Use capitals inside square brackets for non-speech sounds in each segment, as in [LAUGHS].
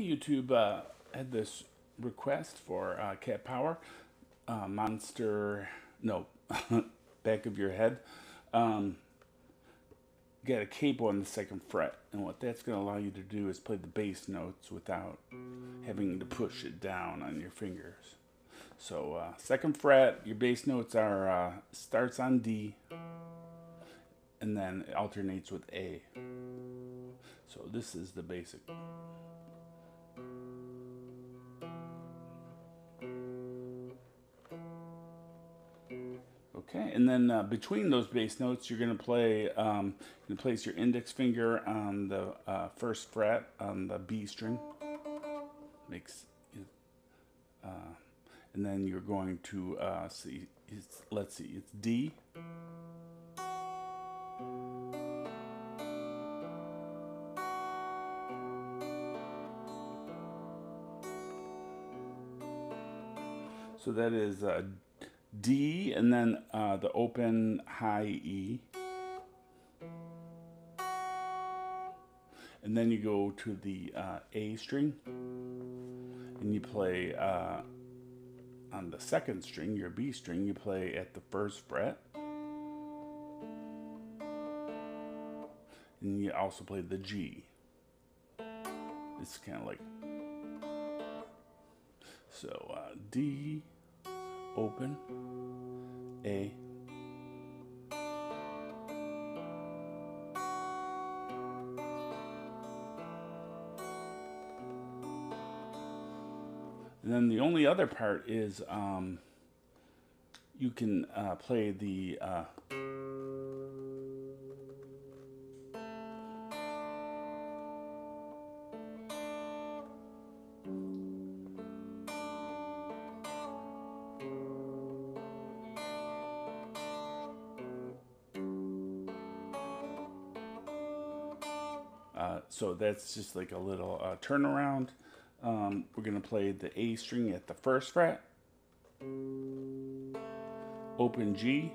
YouTube, uh, had this request for uh, Cat Power, uh, Monster, no, [LAUGHS] back of your head. Um, got a capo on the second fret, and what that's going to allow you to do is play the bass notes without having to push it down on your fingers. So uh, second fret, your bass notes are uh, starts on D, and then alternates with A. So this is the basic. Okay, and then uh, between those bass notes, you're going to play, um, you place your index finger on the uh, first fret on the B string. Makes, uh, and then you're going to uh, see, let's see, it's D. So that is uh, D and then uh, the open high E. And then you go to the uh, A string and you play uh, on the second string, your B string, you play at the first fret. And you also play the G. It's kind of like so uh, D open, A, And then the only other part is um, you can uh, play the uh, Uh, so that's just like a little uh, turnaround. Um, we're going to play the A string at the first fret, open G,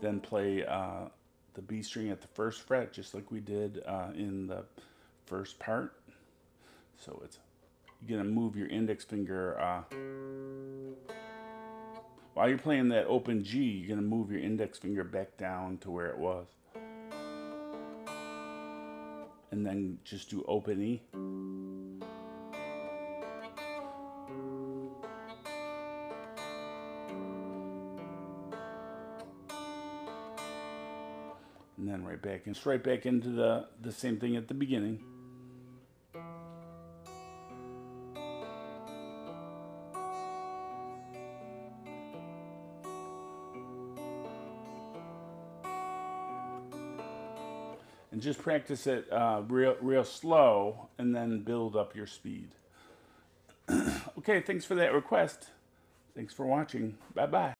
then play uh, the B string at the first fret just like we did uh, in the first part. So it's you're going to move your index finger uh, while you're playing that open G, you're going to move your index finger back down to where it was. And then just do open E. And then right back and straight back into the, the same thing at the beginning. And just practice it uh, real, real slow and then build up your speed. [CLEARS THROAT] okay, thanks for that request. Thanks for watching. Bye bye.